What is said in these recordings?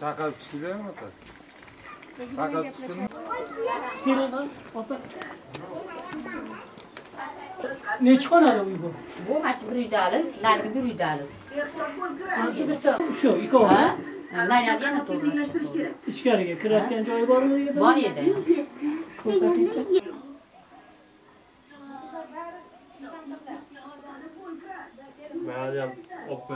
chaqirib chiqdi bo'lmasa chaqirib chiqsin Nechi xonali uy bu? Bu mana shu bir uyda aliz, narigi bir uyda aliz. Mana shu bitta shu ikkovi. Ha? Narigi yana to'g'ri. Ichkariga kirayotgan joyi bormi? Bor edi. Ko'rsatingchi. Maryam oppe.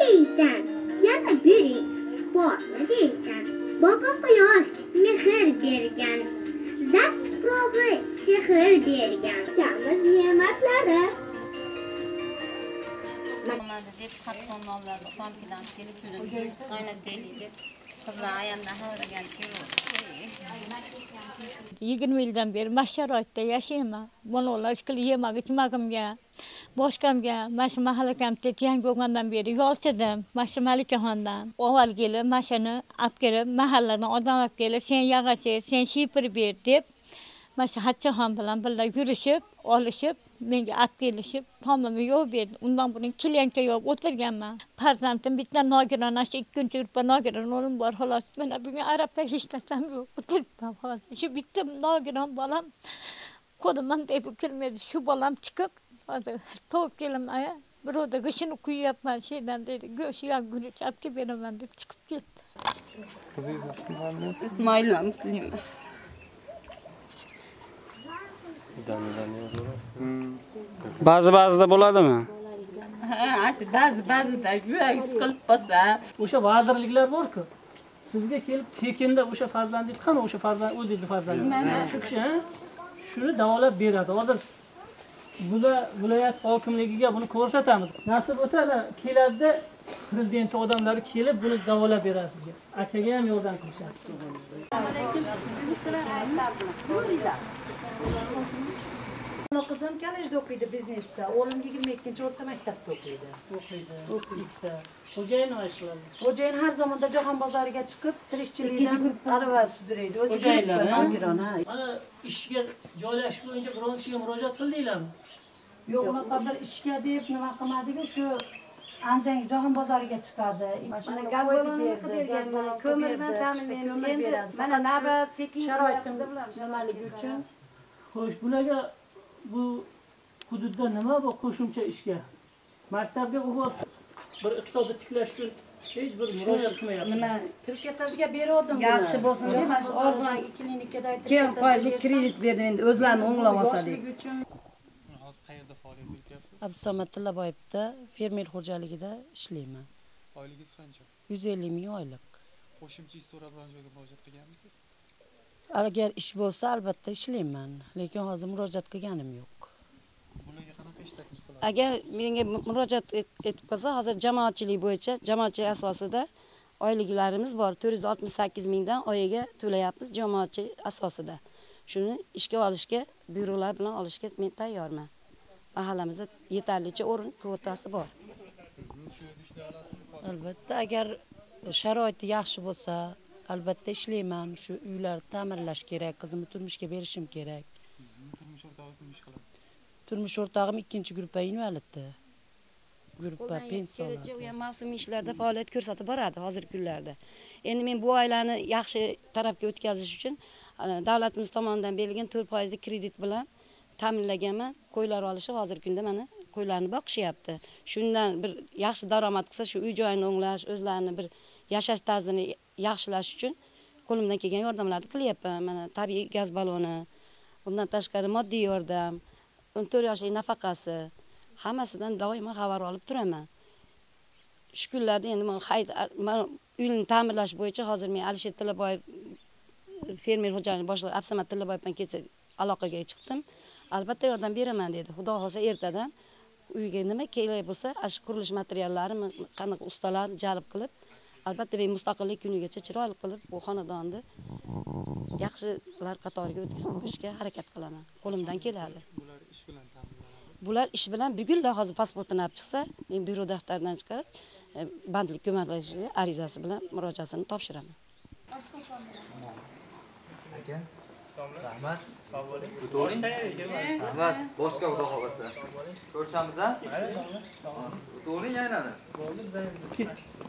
deysan yana biri bormi deysan bobo quyosh mehr bergan zar tuprog'i sehr bergan kamiz ne'matlari Olmadi deb qattiq nonlarni kelib yurdi. Qaynataylik qizlar ayamdan havragan yigirma yildan beri mana shu sharoitda yashayman bolalar ishqilib yemak ichmagimga boshqamga mana shu mahalla komitet yangi bo'lgandan beri yolchidim mana shu malikaxondan avval kelib mana shuni olib kelib mahalladan odam olib kelib sen yog'och sen shipir ber deb mana shu hachchaxon bilan birga yurishib olishib menga olib kelishib tomimni yuvib berdi. Undan burun kelyanka yuvib o'tirganman. Farzandim bitta nogiron ana shu ikkinchi gruppa nogiron o'g'lim bor xolos. Mana bugun arabda hech narsam yo'q o'tiribman hozir shu bitta nogiron bolam qo'limdan deb kelmaydi shu bolam chiqib hozir tovib kelaman birovda go'shtini quyyapman shaydan deydi go'sht yo guruch olib kelib beraman deb chiqib ketdi. Qizingiz ismi nima ismoilova muslima ba'zi ba'zida bo'ladimi ha shu ba'zi ba'zida yurak siqilib qolsa O'sha vazirliklar bor-ku. Sizga kelib tekinda o'sha farzandingiz qani o'sha farzand o'zingizni farzandingiz. Shu kishi? Shuni davolab beradi. Hozir bular viloyat hokimligiga buni ko'rsatamiz. Nasib bo'lsa keladida prezident odamlari kelib buni davolab beradi sizga. Akaga ham yordam qilishadi. Mana qizim kollejda o'qiydi biznesda, o'g'lim 22 o'rta maktabda o'qiydi. O'qiydi. Ikkita. Xo'jayin nima ish qiladi? Xo'jayin har zamonda jahon bozoriga chiqib, tirikchilikdan arava sudraydi. O'zi Xo'jayinlar, ha? Mana ishga joylashish bo'yicha biron kishiga murojaat qildinglarmi? Yo'q, unaqa bir ishga deb nima qilmadiku, shu Anjang jahon bozoriga chiqadi. Mana gaz balonini qidirganman, ko'mir bilan ta'minlaymiz. Endi mana navbat sekin sharoitim nimaligi uchun Xo'sh, bularga bu hududda nima bu qo'shimcha ishga? Maktabga o'g'il bir iqtisodni tiklash uchun hech bir murojaat qilmayapti. nima Turkiyatajga bergandim. yaxshi bo'lsin deb mana shu arzon klinikada aytib keyin foizli kredit berdim endi o'zlarini o'nglab olsa deb Hozir qayerda faoliyat yurityapsiz? abdusamad tillaboyevda fermer xo'jaligida ishlayman Oyligingiz qancha? yuz ellik ming oylik Qo'shimcha ish so'rab biron joyga murojaat qilganmisiz? Agar ish bo'lsa albatta ishlayman. Lekin hozir murojaat qilganim yo'q. Agar menga murojaat et- etib qolsa hozir jamoatchilik bo'yicha jamoatchilik asosida oyliklarimiz bor. to'rt yuz oltmish sakkiz mingdan oyiga to'layapmiz jamoatchilik asosida. Shuni ishga olishga byurolar bilan olishga men tayyorman. Mahallamizda yetarlicha o'rin kvotasi bor. Albatta agar sharoiti yaxshi bo'lsa albatta ishlayman. Shu uylarni ta'mirlash kerak qizimni turmushga berishim kerak. Turmush o'rtog'ingiz nima ish qiladi? turmush o'rtog'im ikkinchi gruppa invalidda. Gruppa pensiya kelguncha u ham mavsumiy ishlarda faoliyat ko'rsatib boradi hozirgi kunlarda. Endi men bu oilani yaxshi tarafga o'tkazish uchun e, davlatimiz tomonidan berilgan to'rt foizli kredit bilan ta'minlaganman qo'ylar olishib hozirgi kunda mana qo'ylarni boqishyapti. Shundan bir yaxshi daromad qilsa shu uy joyini o'nglash o'zlarini bir yashash tarzini yaxshilash uchun qo'limdan kelgan yordamlarni qilyapman. Mana tabiiy gaz baloni bundan tashqari moddiy yordam o'n to'rt yoshlik nafaqasi hammasidan doimo xabar olib turaman. Shu kunlarda endi man hayit man uyni ta'mirlash bo'yicha hozir men alisher tillaboyev fermer xo'jaligi boshlig'i absamat tillaboyev bilan kecha aloqaga chiqdim. Albatta yordam beraman dedi. Xudo xohlasa ertadan uyga nima kerak bo'lsa ana shu qurilish materiallarini qanaqa ustalar jalb qilib albatta men mustaqillik kunigacha chiroyli qilib bu xonadonni yaxshilar qatoriga o'tkazib harakat qilaman. Qo'limdan keladi. Bular ish bilan ta'minlanadi. Bular ish bilan bugunla hozir pasportini olib chiqsa men byuro daftardan chiqarib e, bandlik ko'maklashishi arizasi bilan murojaatini topshiraman. Aka rahmat. Sog' bo'ling rahmat. Boshqa xudo xohlasa ko'rishamiz a o'tavering aylanib bo'ldi ketdik